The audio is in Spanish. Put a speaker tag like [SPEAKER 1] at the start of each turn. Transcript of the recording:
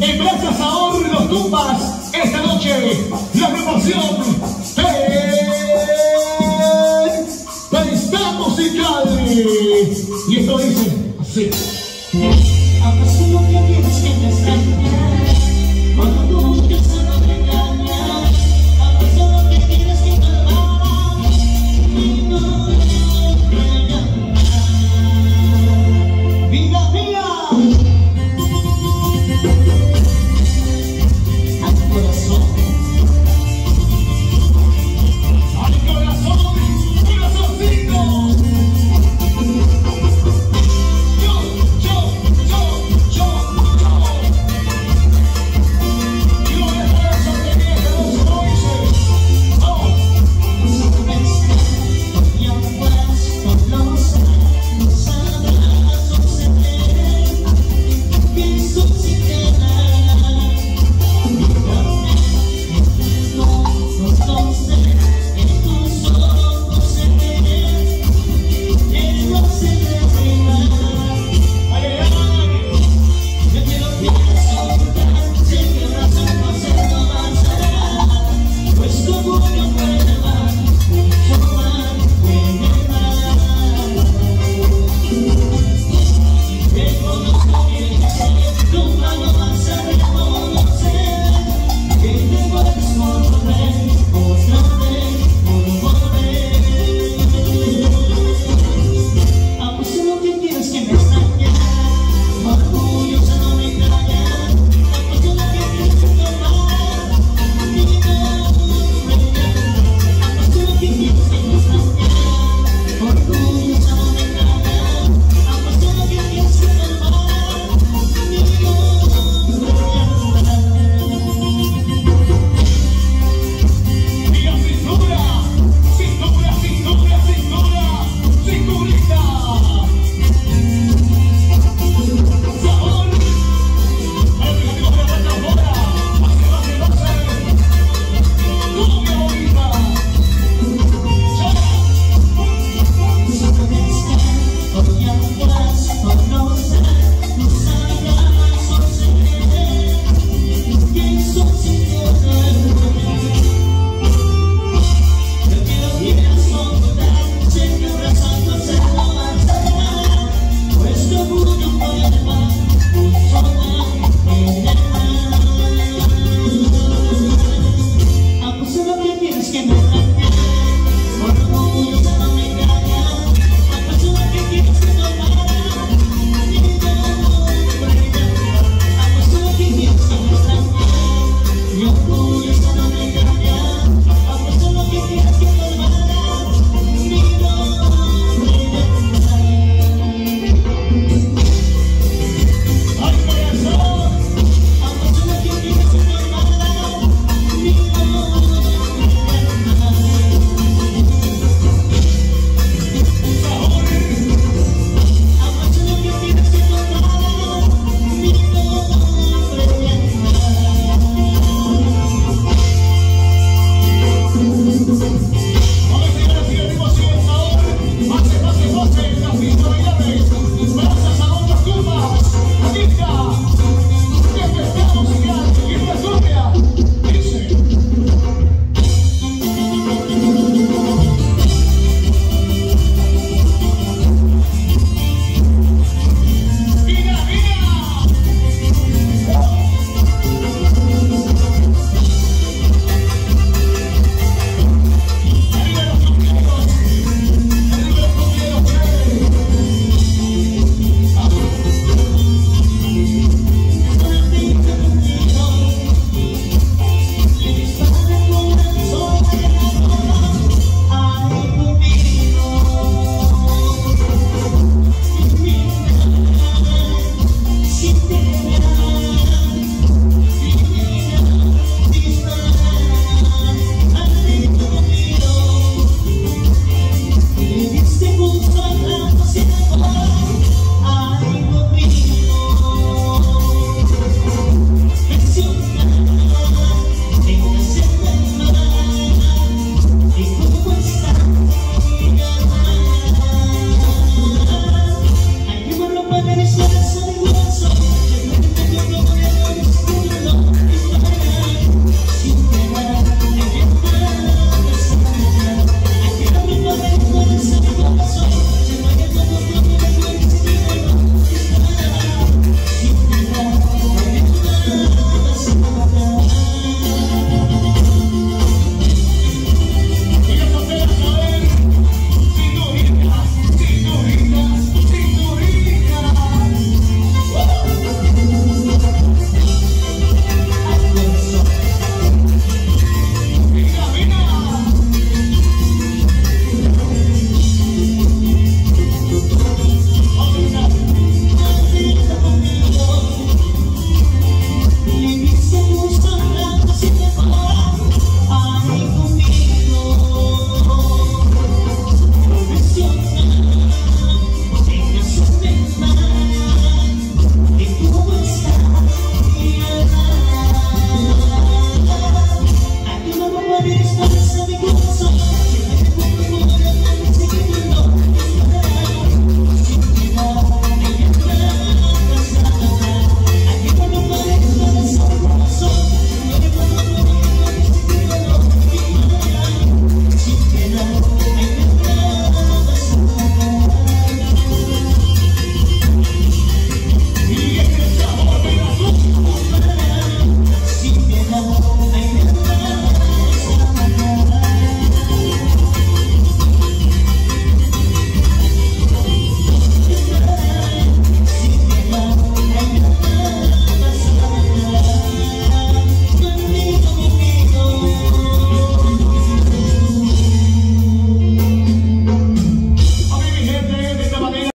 [SPEAKER 1] en Plaza Saor Los Tumbas, esta noche, la promoción de Pista Musical. Y esto dice así.
[SPEAKER 2] ¿Acaso no te